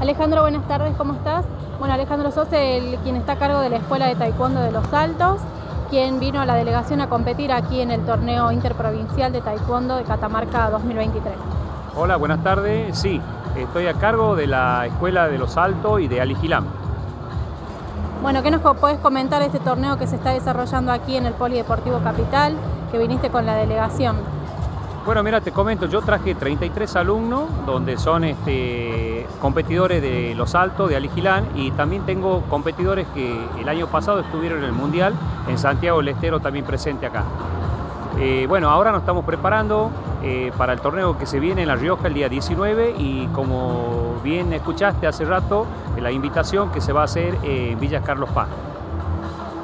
Alejandro, buenas tardes, ¿cómo estás? Bueno, Alejandro sos el quien está a cargo de la Escuela de Taekwondo de Los Altos, quien vino a la delegación a competir aquí en el torneo interprovincial de Taekwondo de Catamarca 2023. Hola, buenas tardes. Sí, estoy a cargo de la Escuela de Los Altos y de Aligilam. Bueno, ¿qué nos puedes comentar de este torneo que se está desarrollando aquí en el Polideportivo Capital, que viniste con la delegación? Bueno, mira, te comento, yo traje 33 alumnos, donde son este, competidores de Los Altos, de Aligilán, y también tengo competidores que el año pasado estuvieron en el Mundial, en Santiago del Estero también presente acá. Eh, bueno, ahora nos estamos preparando eh, para el torneo que se viene en La Rioja el día 19 y como bien escuchaste hace rato, la invitación que se va a hacer en Villa Carlos Paz.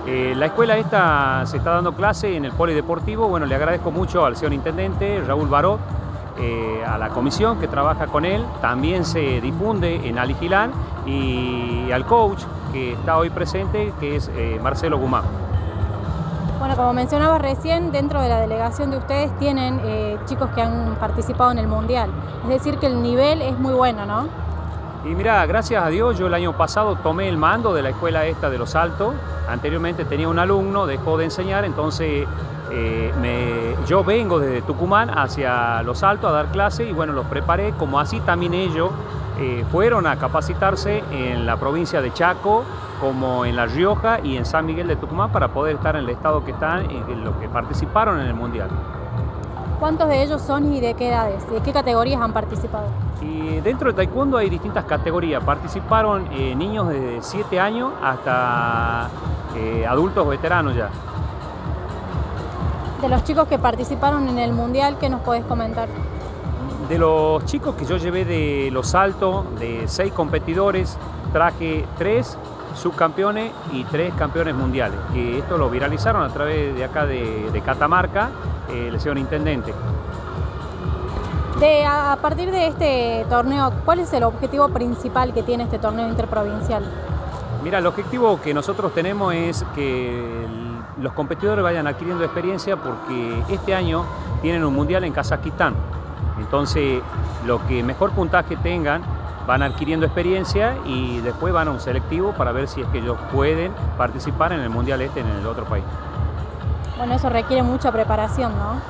Eh, la escuela esta se está dando clase en el polideportivo. Bueno, le agradezco mucho al señor intendente Raúl Barot, eh, a la comisión que trabaja con él. También se difunde en Aligilán y al coach que está hoy presente, que es eh, Marcelo Guzmán. Bueno, como mencionaba recién, dentro de la delegación de ustedes tienen chicos que han participado en el Mundial. Es decir, que el nivel es muy bueno, ¿no? Y mira, gracias a Dios, yo el año pasado tomé el mando de la escuela esta de Los Altos. Anteriormente tenía un alumno, dejó de enseñar, entonces eh, yo vengo desde Tucumán hacia Los Altos a dar clase y bueno, los preparé, como así también ellos eh, fueron a capacitarse en la provincia de Chaco, como en La Rioja y en San Miguel de Tucumán para poder estar en el estado que están en los que participaron en el Mundial. ¿Cuántos de ellos son y de qué edades? ¿De qué categorías han participado? Y dentro de Taekwondo hay distintas categorías. Participaron eh, niños de 7 años hasta eh, adultos veteranos ya. De los chicos que participaron en el Mundial, ¿qué nos puedes comentar? De los chicos que yo llevé de los saltos, de 6 competidores, traje 3 subcampeones y 3 campeones mundiales. Que esto lo viralizaron a través de acá de Catamarca el señor intendente. a partir de este torneo, ¿cuál es el objetivo principal que tiene este torneo interprovincial? Mira, el objetivo que nosotros tenemos es que los competidores vayan adquiriendo experiencia porque este año tienen un mundial en Kazajistán. Entonces, lo que mejor puntaje tengan van adquiriendo experiencia y después van a un selectivo para ver si es que ellos pueden participar en el mundial este en el otro país. Bueno, eso requiere mucha preparación, ¿no?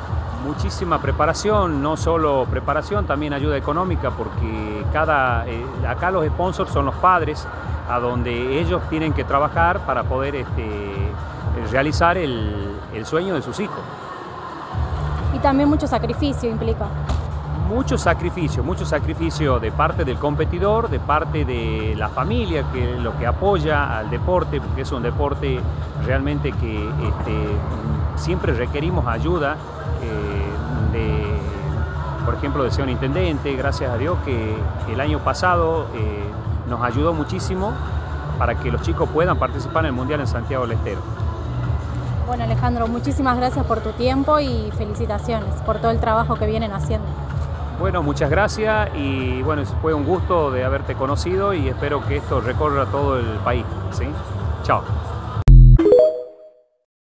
Muchísima preparación, no solo preparación, también ayuda económica, porque cada, eh, acá los sponsors son los padres, a donde ellos tienen que trabajar para poder este, realizar el, el sueño de sus hijos. Y también mucho sacrificio implica mucho sacrificio, mucho sacrificio de parte del competidor, de parte de la familia, que lo que apoya al deporte, porque es un deporte realmente que este, siempre requerimos ayuda eh, de, por ejemplo, de ser un intendente, gracias a Dios que el año pasado eh, nos ayudó muchísimo para que los chicos puedan participar en el Mundial en Santiago del Estero. Bueno Alejandro, muchísimas gracias por tu tiempo y felicitaciones por todo el trabajo que vienen haciendo. Bueno, muchas gracias y bueno, fue un gusto de haberte conocido y espero que esto recorra todo el país. ¿sí? Chao.